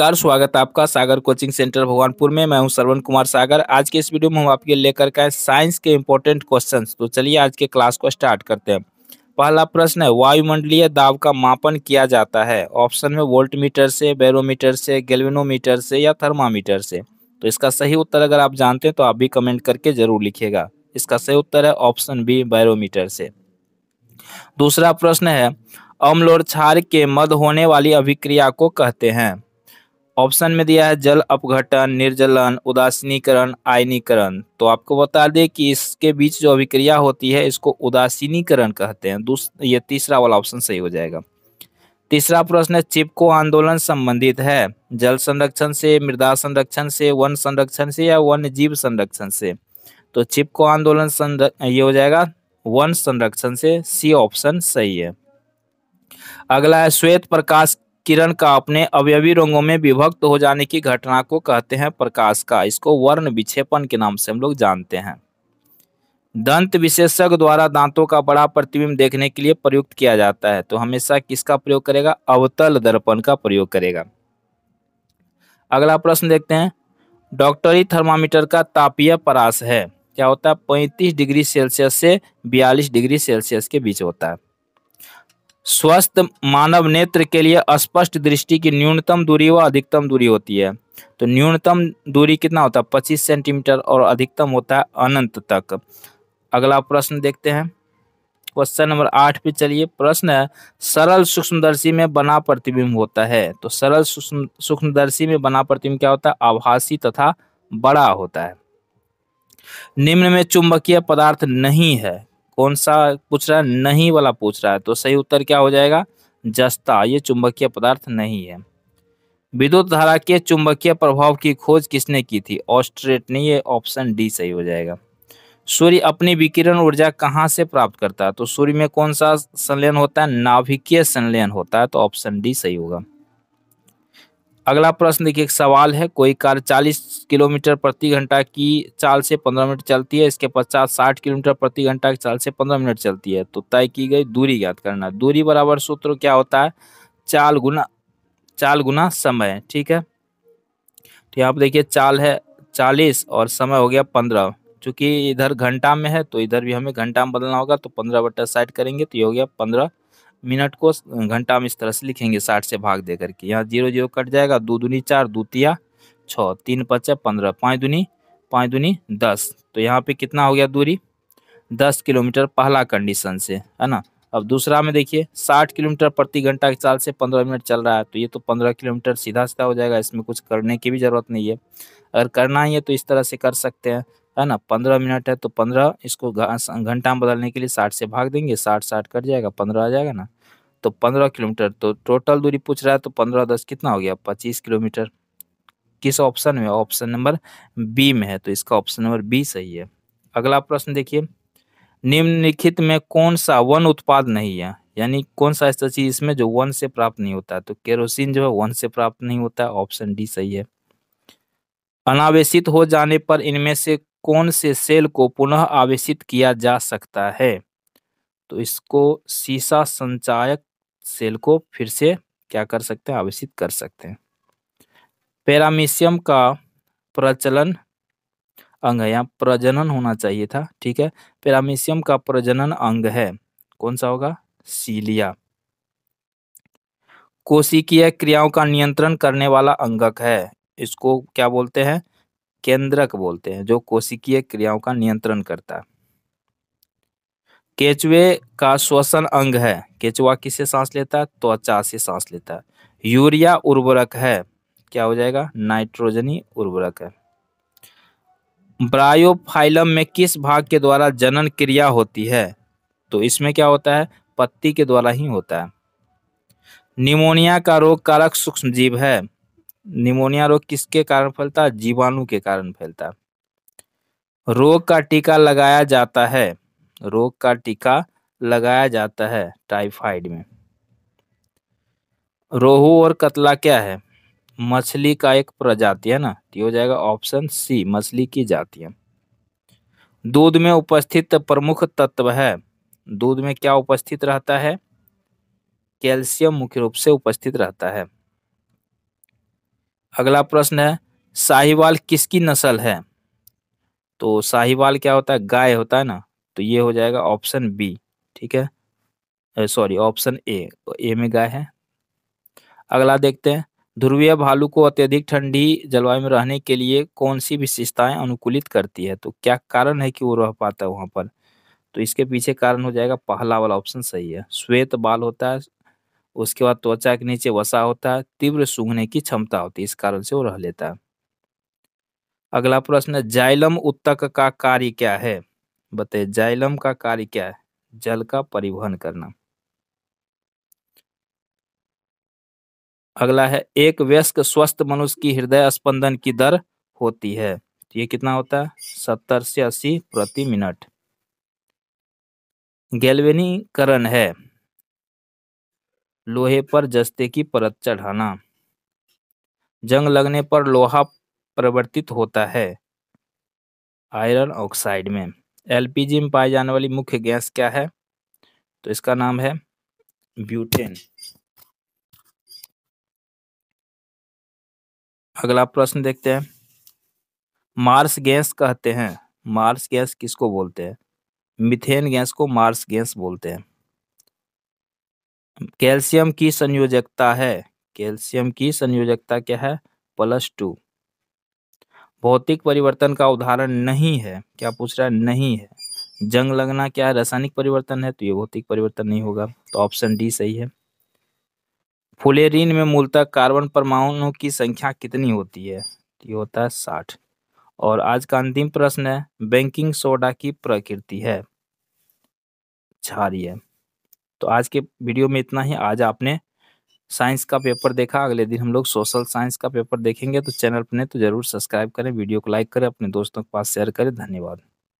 नमस्कार, स्वागत है आपका सागर कोचिंग सेंटर भगवानपुर में। मैं हूँ श्रवण कुमार सागर। आज के इस वीडियो में हम आपके लेकर के साइंस के इंपॉर्टेंट क्वेश्चंस तो चलिए आज के क्लास को स्टार्ट करते हैं। पहला प्रश्न है, वायुमंडलीय दाब का मापन किया जाता है? ऑप्शन में वोल्ट मीटर से बैरोमीटर से गेल्वेनोमीटर से या थर्मामीटर से। तो इसका सही उत्तर अगर आप जानते हैं तो आप भी कमेंट करके ज़रूर लिखिएगा। इसका सही उत्तर है ऑप्शन बी बैरोमीटर से। दूसरा प्रश्न है, अम्ल और क्षार के मध होने वाली अभिक्रिया को कहते हैं। ऑप्शन में दिया है जल अपघटन, निर्जलन, उदासीनीकरण, आयनीकरण। तो आपको बता दें कि इसके बीच जो अभिक्रिया होती है, इसको उदासीनीकरण कहते हैं। ये तीसरा वाला ऑप्शन सही हो जाएगा। तीसरा प्रश्न है, चिपको आंदोलन संबंधित है। जल संरक्षण से, मृदा संरक्षण से, वन संरक्षण से या वन्य जीव संरक्षण से? तो चिपको आंदोलन ये हो जाएगा, वन संरक्षण से, सी ऑप्शन सही है। अगला है, श्वेत प्रकाश किरण का अपने अवयवी रंगों में विभक्त हो जाने की घटना को कहते हैं प्रकाश का। इसको वर्ण विक्षेपण के नाम से हम लोग जानते हैं। दंत विशेषज्ञ द्वारा दांतों का बड़ा प्रतिबिंब देखने के लिए प्रयुक्त किया जाता है। तो हमेशा किसका प्रयोग करेगा? अवतल दर्पण का प्रयोग करेगा। अगला प्रश्न देखते हैं। डॉक्टरी थर्मामीटर का तापीय परास है। क्या होता है? पैंतीस डिग्री सेल्सियस से बयालीस डिग्री सेल्सियस के बीच होता है। स्वस्थ मानव नेत्र के लिए स्पष्ट दृष्टि की न्यूनतम दूरी व अधिकतम दूरी होती है। तो न्यूनतम दूरी कितना होता है? पच्चीस सेंटीमीटर और अधिकतम होता है अनंत तक। अगला प्रश्न देखते हैं। क्वेश्चन नंबर आठ पे चलिए। प्रश्न है, सरल सूक्ष्मदर्शी में बना प्रतिबिंब होता है। तो सरल सूक्ष्मदर्शी में बना प्रतिबिंब क्या होता है? आभासी तथा बड़ा होता है। निम्न में चुंबकीय पदार्थ नहीं है। कौन सा पूछ रहा है? नहीं वाला पूछ रहा है। तो सही उत्तर क्या हो जाएगा? जस्ता। ये चुंबकीय पदार्थ नहीं है। विद्युत धारा के चुंबकीय प्रभाव की खोज किसने की थी? ऑस्ट्रेट ने ये ऑप्शन डी सही हो जाएगा। सूर्य अपनी विकिरण ऊर्जा कहाँ से प्राप्त करता है? तो सूर्य में कौन सा संलयन होता है? नाभिकीय संलयन होता है तो ऑप्शन डी सही होगा। अगला प्रश्न देखिए, एक सवाल है। कोई कार 40 किलोमीटर प्रति घंटा की चाल से 15 मिनट चलती है, इसके पश्चात 60 किलोमीटर प्रति घंटा की चाल से 15 मिनट चलती है। तो तय की गई दूरी ज्ञात करना दूरी बराबर सूत्र क्या होता है? चाल गुना चाल गुना समय, ठीक है? तो यहाँ पर देखिए, चाल है चालीस और समय हो गया पंद्रह। चूँकि इधर घंटा में है तो इधर भी हमें घंटा में बदलना होगा तो पंद्रह बट्टा साइड करेंगे तो ये हो गया पंद्रह। मिनट को घंटा में इस तरह से लिखेंगे, साठ से भाग दे करके। यहाँ ज़ीरो ज़ीरो कट जाएगा, दो दूनी चार दूतिया छः, तीन पच्चा पंद्रह, पाँच दूनी पाँच दूनी, दस। तो यहाँ पे कितना हो गया दूरी? दस किलोमीटर पहला कंडीशन से, है ना? अब दूसरा में देखिए, साठ किलोमीटर प्रति घंटा के चाल से पंद्रह मिनट चल रहा है तो ये तो पंद्रह किलोमीटर सीधा सीधा हो जाएगा, इसमें कुछ करने की भी ज़रूरत नहीं है। अगर करना ही है तो इस तरह से कर सकते हैं। है ना? पंद्रह मिनट है तो पंद्रह, इसको घंटा में बदलने के लिए साठ से भाग देंगे साठ साठ कट जाएगा, पंद्रह आ जाएगा ना? तो पंद्रह किलोमीटर तो टोटल दूरी पूछ रहा है तो पंद्रह दस कितना हो गया? पच्चीस किलोमीटर। किस ऑप्शन में? ऑप्शन नंबर बी में है तो इसका ऑप्शन नंबर बी सही है। अगला प्रश्न देखिए। निम्नलिखित में कौन सा वन उत्पाद नहीं है? यानी कौन सा ऐसा चीज़ इसमें जो वन से प्राप्त नहीं होता तो केरोसिन जो है, वन से प्राप्त नहीं होता, ऑप्शन डी सही है। अनावेशित हो जाने पर इनमें से कौन से सेल को पुनः आवेशित किया जा सकता है? तो इसको सीसा संचायक सेल को फिर से क्या कर सकते हैं? आवेशित कर सकते हैं। पैरामीशियम का प्रचलन अंग है। यहाँ प्रजनन होना चाहिए था, ठीक है? पैरामीशियम का प्रजनन अंग है। कौन सा होगा? सीलिया। कोशिकीय क्रियाओं का नियंत्रण करने वाला अंगक है। इसको क्या बोलते हैं? केंद्रक बोलते हैं, जो कोशिकीय क्रियाओं का नियंत्रण करता है। केचुए का श्वसन अंग है, केचुआ किससे सांस लेता है? त्वचा से सांस लेता है। यूरिया उर्वरक है, क्या हो जाएगा? नाइट्रोजनी उर्वरक है। ब्रायोफाइलम में किस भाग के द्वारा जनन क्रिया होती है? तो इसमें क्या होता है? पत्ती के द्वारा ही होता है। निमोनिया का रोग कारक सूक्ष्म जीव है। निमोनिया रोग किसके कारण फैलता? है जीवाणु के कारण फैलता। है रोग का टीका लगाया जाता है। रोग का टीका लगाया जाता है टाइफाइड में। रोहू और कतला क्या है? मछली का एक प्रजाति है ना? तो हो जाएगा ऑप्शन सी, मछली की जातियाँ दूध में उपस्थित प्रमुख तत्व है। दूध में क्या उपस्थित रहता है? कैल्शियम मुख्य रूप से उपस्थित रहता है। अगला प्रश्न है, साहिवाल किसकी नस्ल है? तो साहिवाल क्या होता है? गाय होता है ना? तो ये हो जाएगा ऑप्शन बी, ठीक है? सॉरी ऑप्शन ए ए में गाय है। अगला देखते हैं, ध्रुवीय भालू को अत्यधिक ठंडी जलवायु में रहने के लिए कौन सी विशेषताएँ अनुकूलित करती है? तो क्या कारण है कि वो रह पाता है वहाँ पर? तो इसके पीछे कारण हो जाएगा, पहला वाला ऑप्शन सही है। श्वेत बाल होता है उसके बाद त्वचा के नीचे वसा होता है तीव्र सूंघने की क्षमता होती है इस कारण से वो रह लेता। है अगला प्रश्न, जाइलम उत्तक का कार्य क्या है? बताइए, जाइलम का कार्य क्या है? जल का परिवहन करना। अगला है, एक व्यस्क स्वस्थ मनुष्य की हृदय स्पंदन की दर होती है। तो ये कितना होता है? सत्तर से अस्सी प्रति मिनट। गैल्वेनीकरण है। लोहे पर जस्ते की परत चढ़ाना। जंग लगने पर लोहा परिवर्तित होता है। आयरन ऑक्साइड में। एलपीजी में पाई जाने वाली मुख्य गैस क्या है? तो इसका नाम है ब्यूटेन। अगला प्रश्न देखते हैं। मार्स गैस कहते हैं। मार्स गैस किसको बोलते हैं? मिथेन गैस को मार्स गैस बोलते हैं। कैल्शियम की संयोजकता है। कैल्शियम की संयोजकता क्या है? Plus two. भौतिक परिवर्तन का उदाहरण नहीं है। क्या पूछ रहा है? नहीं है। जंग लगना क्या है? रासायनिक परिवर्तन है तो ये भौतिक परिवर्तन नहीं होगा। तो ऑप्शन डी सही है। फुलेरिन में मूलतः कार्बन परमाणु की संख्या कितनी होती है? ये होता है साठ। और आज का अंतिम प्रश्न है, बैंकिंग सोडा की प्रकृति है। क्षारीय तो आज के वीडियो में इतना ही। आज आपने साइंस का पेपर देखा। अगले दिन हम लोग सोशल साइंस का पेपर देखेंगे। तो चैनल पर तो ज़रूर सब्सक्राइब करें, वीडियो को लाइक करें, अपने दोस्तों के पास शेयर करें। धन्यवाद।